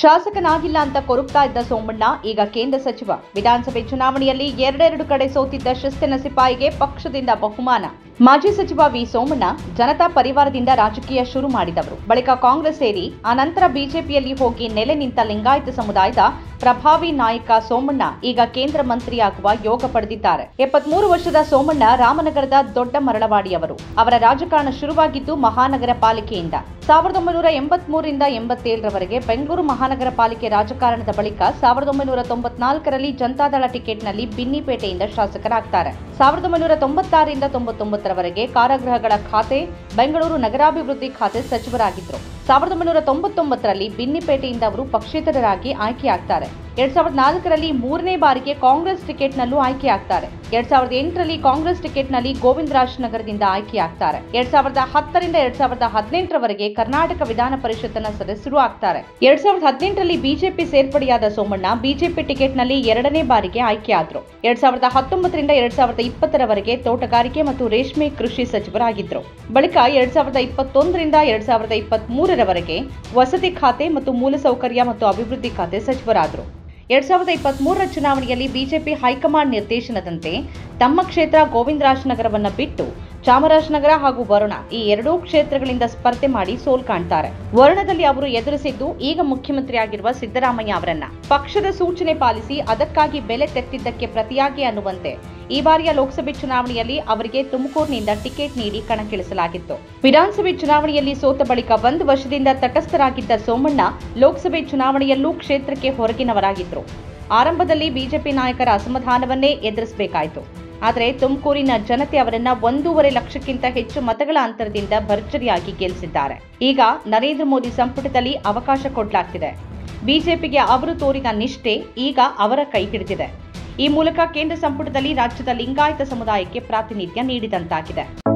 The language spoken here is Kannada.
ಶಾಸಕನಾಗಿಲ್ಲ ಅಂತ ಕೊರಗ್ತಾ ಇದ್ದ ಸೋಮಣ್ಣ, ಈಗ ಕೇಂದ್ರ ಸಚಿವ. ವಿಧಾನಸಭೆ ಚುನಾವಣೆಯಲ್ಲಿ ಎರಡೆರಡು ಕಡೆ ಸೋತಿದ್ದ ಶಿಸ್ತಿನ ಸಿಪಾಯಿಗೆ ಪಕ್ಷದಿಂದ ಬಹುಮಾನ. ಮಾಜಿ ಸಚಿವ ವಿ ಸೋಮಣ್ಣ ಜನತಾ ಪರಿವಾರದಿಂದ ರಾಜಕೀಯ ಶುರು ಮಾಡಿದವರು. ಬಳಿಕ ಕಾಂಗ್ರೆಸ್ ಸೇರಿ ಅನಂತರ ಬಿಜೆಪಿಯಲ್ಲಿ ಹೋಗಿ ನೆಲೆ ನಿಂತ ಲಿಂಗಾಯತ ಸಮುದಾಯದ ಪ್ರಭಾವಿ ನಾಯಕ ಸೋಮಣ್ಣ ಈಗ ಕೇಂದ್ರ ಮಂತ್ರಿಯಾಗುವ ಯೋಗ ಪಡೆದಿದ್ದಾರೆ. ಎಪ್ಪತ್ಮೂರು ವರ್ಷದ ಸೋಮಣ್ಣ ರಾಮನಗರದ ದೊಡ್ಡ ಮರಳವಾಡಿಯವರು. ಅವರ ರಾಜಕಾರಣ ಶುರುವಾಗಿದ್ದು ಮಹಾನಗರ ಪಾಲಿಕೆಯಿಂದ. ಸಾವಿರದ ಒಂಬೈನೂರ ಎಂಬತ್ಮೂರರಿಂದ ಎಂಬತ್ತೇಳರವರೆಗೆ ಬೆಂಗಳೂರು ಮಹಾನಗರ ಪಾಲಿಕೆ ರಾಜಕಾರಣದ ಬಳಿಕ ಸಾವಿರದ ಒಂಬೈನೂರ ತೊಂಬತ್ನಾಲ್ಕರಲ್ಲಿ ಜನತಾದಳ ಟಿಕೆಟ್ನಲ್ಲಿ ಬಿನ್ನಿಪೇಟೆಯಿಂದ ಶಾಸಕರಾಗ್ತಾರೆ. ಸಾವಿರದ ಒಂಬೈನೂರ ತೊಂಬತ್ತಾರರಿಂದ ತೊಂಬತ್ತೊಂಬತ್ತರವರೆಗೆ ಕಾರಾಗೃಹಗಳ ಖಾತೆ ಬೆಂಗಳೂರು ನಗರಾಭಿವೃದ್ಧಿ ಖಾತೆ ಸಚಿವರಾಗಿದ್ದರು. ಸಾವಿರದ ಒಂಬೈನೂರ ತೊಂಬತ್ತೊಂಬತ್ತರಲ್ಲಿ ಬಿನ್ನಿಪೇಟೆಯಿಂದ ಅವರು ಪಕ್ಷೇತರರಾಗಿ ಆಯ್ಕೆಯಾಗ್ತಾರೆ. ಎರಡ್ ಸಾವಿರದ ನಾಲ್ಕರಲ್ಲಿ ಮೂರನೇ ಬಾರಿಗೆ ಕಾಂಗ್ರೆಸ್ ಟಿಕೆಟ್ನಲ್ಲೂ ಆಯ್ಕೆಯಾಗ್ತಾರೆ. ಎರಡ್ ಸಾವಿರದ ಎಂಟರಲ್ಲಿ ಕಾಂಗ್ರೆಸ್ ಟಿಕೆಟ್ನಲ್ಲಿ ಗೋವಿಂದರಾಜ್ ನಗರದಿಂದ ಆಯ್ಕೆಯಾಗ್ತಾರೆ. ಎರಡ್ ಸಾವಿರದ ಹತ್ತರಿಂದ ಎರಡ್ ಸಾವಿರದ ಹದಿನೆಂಟರವರೆಗೆ ಕರ್ನಾಟಕ ವಿಧಾನ ಪರಿಷತ್ತಿನ ಸದಸ್ಯರು ಆಗ್ತಾರೆ. ಎರಡ್ ಸಾವಿರದ ಹದಿನೆಂಟರಲ್ಲಿ ಬಿಜೆಪಿ ಸೇರ್ಪಡೆಯಾದ ಸೋಮಣ್ಣ ಬಿಜೆಪಿ ಟಿಕೆಟ್ನಲ್ಲಿ ಎರಡನೇ ಬಾರಿಗೆ ಆಯ್ಕೆಯಾದ್ರು. ಎರಡ್ ಸಾವಿರದ ಹತ್ತೊಂಬತ್ತರಿಂದ ಎರಡ್ ಸಾವಿರದ ಇಪ್ಪತ್ತರವರೆಗೆ ತೋಟಗಾರಿಕೆ ಮತ್ತು ರೇಷ್ಮೆ ಕೃಷಿ ಸಚಿವರಾಗಿದ್ದರು ಬಳಿಕ ಎರಡ್ ಸಾವಿರದ ಇಪ್ಪತ್ತೊಂದರಿಂದ ಎರಡ್ ಸಾವಿರದ ಇಪ್ಪತ್ತ್ ಮೂರರವರೆಗೆ ವಸತಿ ಖಾತೆ ಮತ್ತು ಮೂಲಸೌಕರ್ಯ ಮತ್ತು ಅಭಿವೃದ್ಧಿ ಖಾತೆ ಸಚಿವರಾದರು. ಎರಡ್ ಸಾವಿರದ ಇಪ್ಪತ್ತ್ ಚುನಾವಣೆಯಲ್ಲಿ ಬಿಜೆಪಿ ಹೈಕಮಾಂಡ್ ನಿರ್ದೇಶನದಂತೆ ತಮ್ಮ ಕ್ಷೇತ್ರ ಗೋವಿಂದರಾಜನಗರವನ್ನು ಬಿಟ್ಟು ಚಾಮರಾಜನಗರ ಹಾಗೂ ವರುಣ ಈ ಎರಡೂ ಕ್ಷೇತ್ರಗಳಿಂದ ಸ್ಪರ್ಧೆ ಮಾಡಿ ಸೋಲ್ ಕಾಣ್ತಾರೆ. ವರುಣದಲ್ಲಿ ಅವರು ಎದುರಿಸಿದ್ದು ಈಗ ಮುಖ್ಯಮಂತ್ರಿಯಾಗಿರುವ ಸಿದ್ದರಾಮಯ್ಯ ಅವರನ್ನ. ಪಕ್ಷದ ಸೂಚನೆ ಪಾಲಿಸಿ ಅದಕ್ಕಾಗಿ ಬೆಲೆ ತೆತ್ತಿದ್ದಕ್ಕೆ ಪ್ರತಿಯಾಗಿ ಅನ್ನುವಂತೆ. ಈ ಬಾರಿಯ ಲೋಕಸಭೆ ಚುನಾವಣೆಯಲ್ಲಿ ಅವರಿಗೆ ತುಮಕೂರಿನಿಂದ ಟಿಕೆಟ್ ನೀಡಿ ಕಣಕ್ಕಿಳಿಸಲಾಗಿತ್ತು. ವಿಧಾನಸಭೆ ಚುನಾವಣೆಯಲ್ಲಿ ಸೋತ ಬಳಿಕ ಒಂದು ವರ್ಷದಿಂದ ತಟಸ್ಥರಾಗಿದ್ದ ಸೋಮಣ್ಣ ಲೋಕಸಭೆ ಚುನಾವಣೆಯಲ್ಲೂ ಕ್ಷೇತ್ರಕ್ಕೆ ಹೊರಗಿನವರಾಗಿದ್ದರು ಆರಂಭದಲ್ಲಿ ಬಿಜೆಪಿ ನಾಯಕರ ಅಸಮಾಧಾನವನ್ನೇ ಎದುರಿಸಬೇಕಾಯಿತು. ಆದರೆ ತುಮಕೂರಿನ ಜನತೆ ಅವರನ್ನ ಒಂದೂವರೆ ಲಕ್ಷಕ್ಕಿಂತ ಹೆಚ್ಚು ಮತಗಳ ಅಂತರದಿಂದ ಭರ್ಜರಿಯಾಗಿ ಗೆಲ್ಲಿಸಿದ್ದಾರೆ. ಈಗ ನರೇಂದ್ರ ಮೋದಿ ಸಂಪುಟದಲ್ಲಿ ಅವಕಾಶ ಕೊಡಲಾಗ್ತಿದೆ. ಬಿಜೆಪಿಗೆ ಅವರು ತೋರಿದ ನಿಷ್ಠೆ ಈಗ ಅವರ ಕೈ ಹಿಡಿದಿದೆ. ಈ ಮೂಲಕ ಕೇಂದ್ರ ಸಂಪುಟದಲ್ಲಿ ರಾಜ್ಯದ ಲಿಂಗಾಯತ ಸಮುದಾಯಕ್ಕೆ ಪ್ರಾತಿನಿಧ್ಯ ನೀಡಿದಂತಾಗಿದೆ.